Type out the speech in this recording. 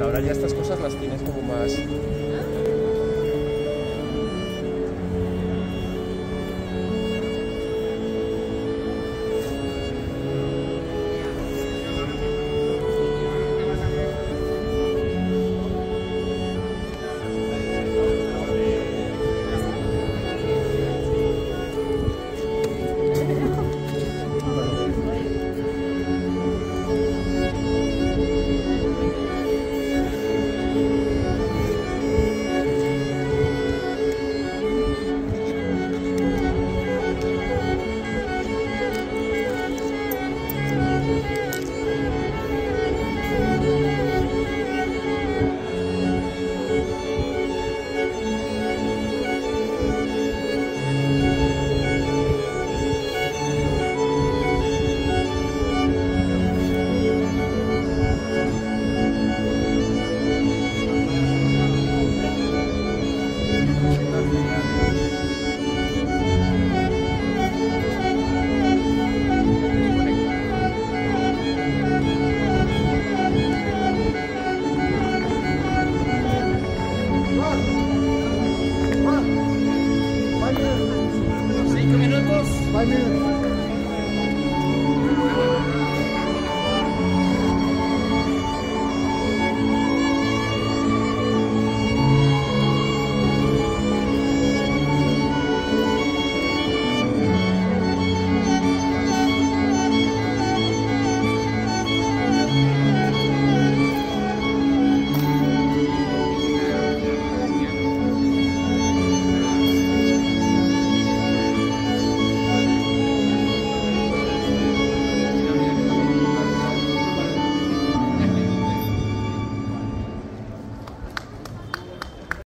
ahora ya estas cosas las tienes como más community.